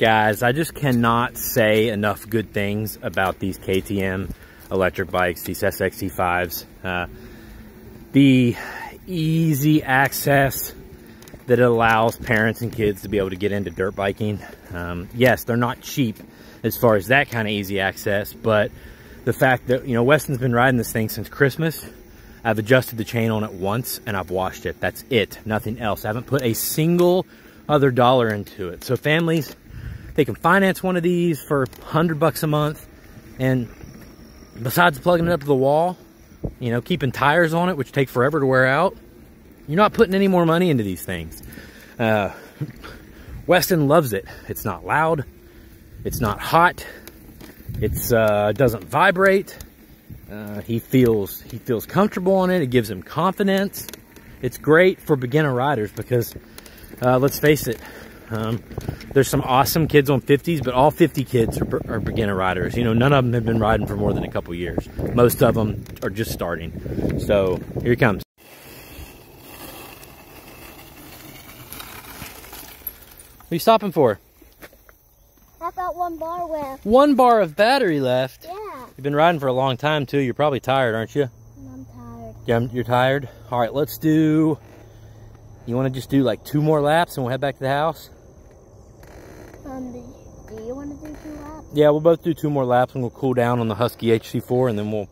Guys, I just cannot say enough good things about these KTM electric bikes, these SX-E5s. Uh, the easy access that it allows parents and kids to be able to get into dirt biking. Um, yes, they're not cheap as far as that kind of easy access, but the fact that, you know, Weston's been riding this thing since Christmas. I've adjusted the chain on it once and I've washed it. That's it, nothing else. I haven't put a single other dollar into it. So families, they can finance one of these for 100 bucks a month. And besides plugging it up to the wall, you know, keeping tires on it, which take forever to wear out, you're not putting any more money into these things. Uh, Weston loves it. It's not loud. It's not hot. It's uh, doesn't vibrate. Uh, he feels he feels comfortable on it. It gives him confidence. It's great for beginner riders because uh, let's face it, um, there's some awesome kids on 50s, but all 50 kids are, are, beginner riders. You know, none of them have been riding for more than a couple years. Most of them are just starting. So here he comes. What are you stopping for? I've got one bar left. One bar of battery left? Yeah. You've been riding for a long time too. You're probably tired, aren't you? I'm tired. Yeah, you're tired? All right, let's do, you want to just do like two more laps and we'll head back to the house? Um, do, you want to do two laps? Yeah, we'll both do two more laps and we'll cool down on the Husky HC4 and then we'll,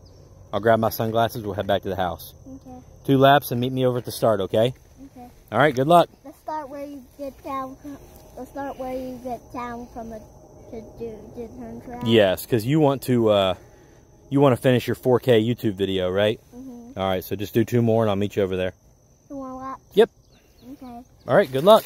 I'll grab my sunglasses. We'll head back to the house. Okay. Two laps and meet me over at the start, okay? Okay. All right, good luck. Let's start where you get down. Let's start where you get down from a to do to turn track. Yes, because you want to uh, you want to finish your 4K YouTube video, right? Mm -hmm. All right, so just do two more and I'll meet you over there. Two more laps. Yep. Okay. All right, good luck.